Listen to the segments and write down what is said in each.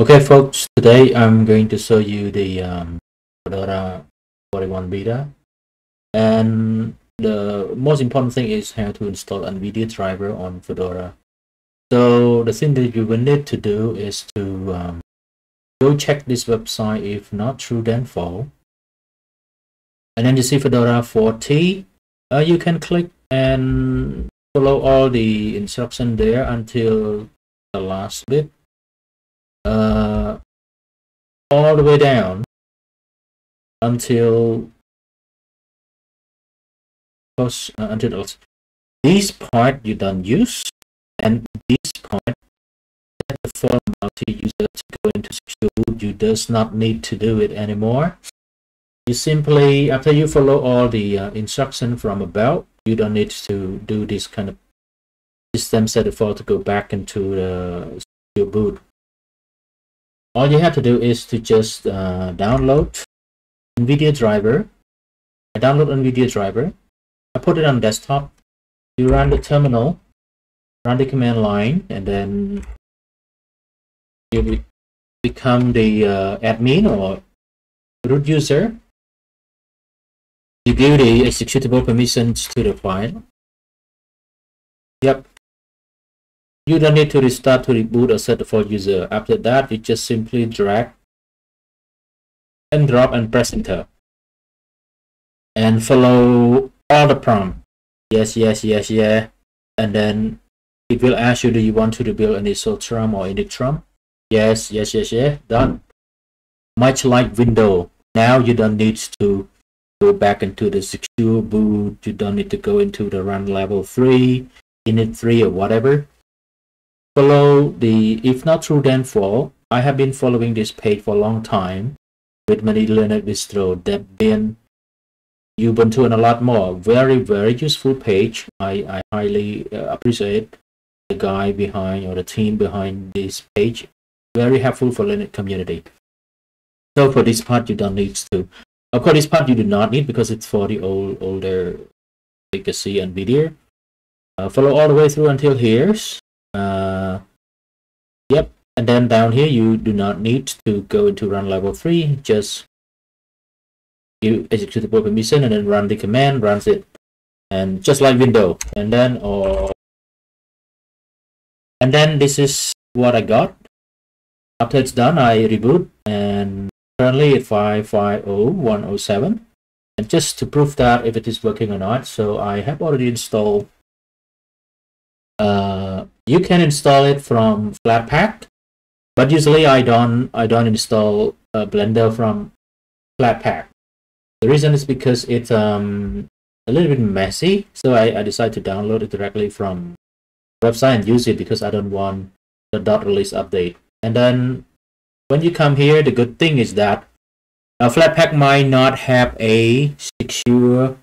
Okay folks, today I'm going to show you the um, Fedora 41 beta and the most important thing is how to install NVIDIA driver on Fedora. So the thing that you will need to do is to um, go check this website if not true then fall and then you see Fedora 40 uh, you can click and follow all the instruction there until the last bit uh, all the way down until uh, until this part you don't use and this part the form multi-user to go into secure you does not need to do it anymore. You simply after you follow all the uh, instruction from above you don't need to do this kind of system set default to go back into the secure boot all you have to do is to just uh, download NVIDIA driver. I download NVIDIA driver. I put it on desktop. You run the terminal, run the command line, and then you become the uh, admin or root user. You give the executable permissions to the file. Yep, you don't need to restart to reboot a set for user. After that, you just simply drag and drop and press enter. And follow all the prompt. Yes, yes, yes, yeah. And then it will ask you, do you want to rebuild initial trump or init trump? Yes, yes, yes, yeah. Done. Much like Windows. Now you don't need to go back into the secure boot. You don't need to go into the run level 3, init 3 or whatever follow the if not true then fall i have been following this page for a long time with many linux distro debian ubuntu and a lot more. Very very useful page. I i highly uh, appreciate the guy behind or the team behind this page. Very helpful for linux community. So for this part you don't need to of course this part you do not need because it's for the old older legacy nvidia uh, follow all the way through until here and then down here you do not need to go into run level 3 just you execute the permission and then run the command runs it and just like window. And then or and then this is what I got. After it's done I reboot and currently it's 550107 and just to prove that if it is working or not so I have already installed uh, you can install it from Flatpak, but usually I don't I don't install Blender from Flatpak. The reason is because it's um a little bit messy, so I, I decided to download it directly from website and use it because I don't want the dot release update. And then when you come here, the good thing is that uh, Flatpak might not have a secure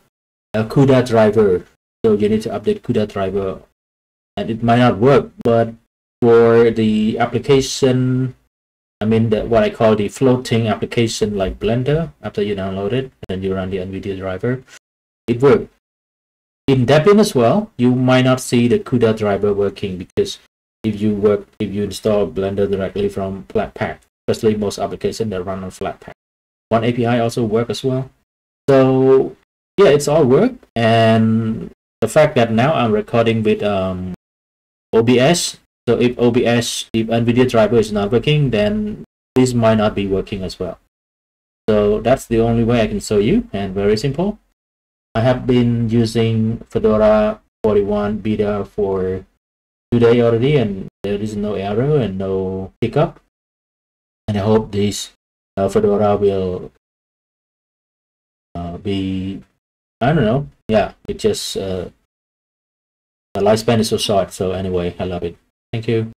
uh, CUDA driver, so you need to update CUDA driver and it might not work but for the application I mean what I call the floating application like Blender after you download it and you run the NVIDIA driver. It works in Debian as well you might not see the CUDA driver working because if you work if you install Blender directly from Flatpak especially most applications that run on Flatpak. One API also work as well. So yeah it's all work. And the fact that now I'm recording with um, OBS. So if OBS, if NVIDIA driver is not working, then this might not be working as well. So that's the only way I can show you and very simple. I have been using Fedora 41 beta for today already and there is no error and no hiccup. And I hope this uh, Fedora will uh, be, I don't know, yeah, it just uh, the lifespan is so short so anyway i love it thank you